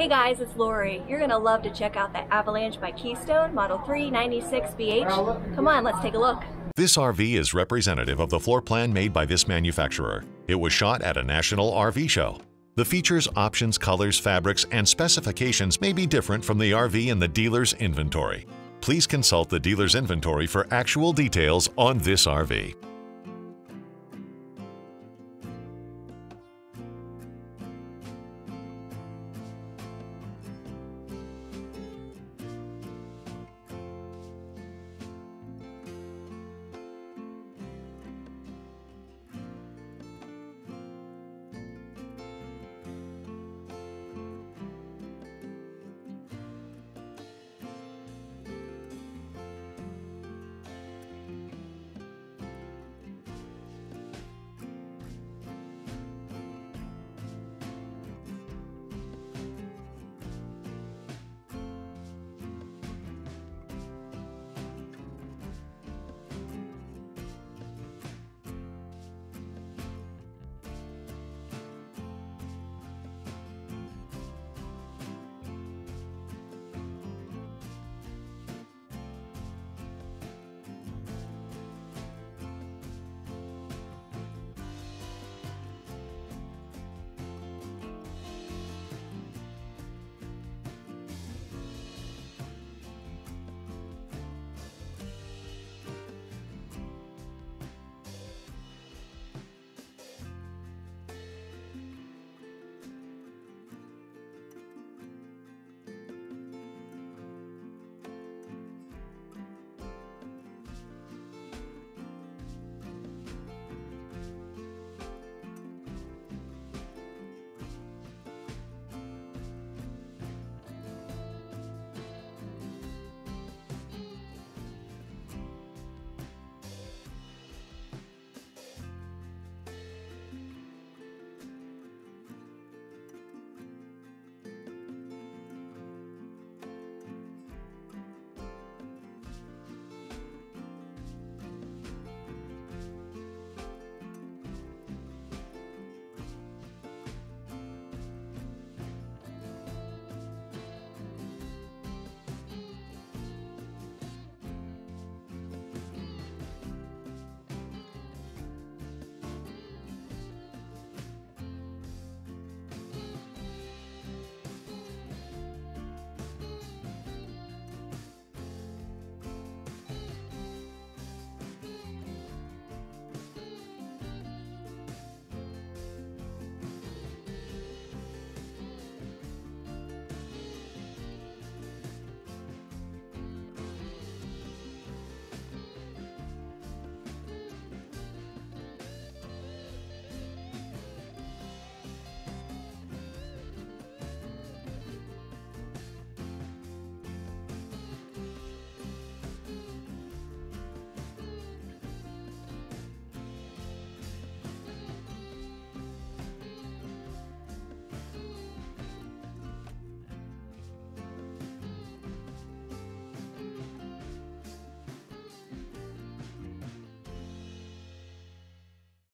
Hey guys, it's Lori. You're gonna love to check out the Avalanche by Keystone Model 396BH. Come on, let's take a look. This RV is representative of the floor plan made by this manufacturer. It was shot at a national RV show. The features, options, colors, fabrics, and specifications may be different from the RV in the dealer's inventory. Please consult the dealer's inventory for actual details on this RV.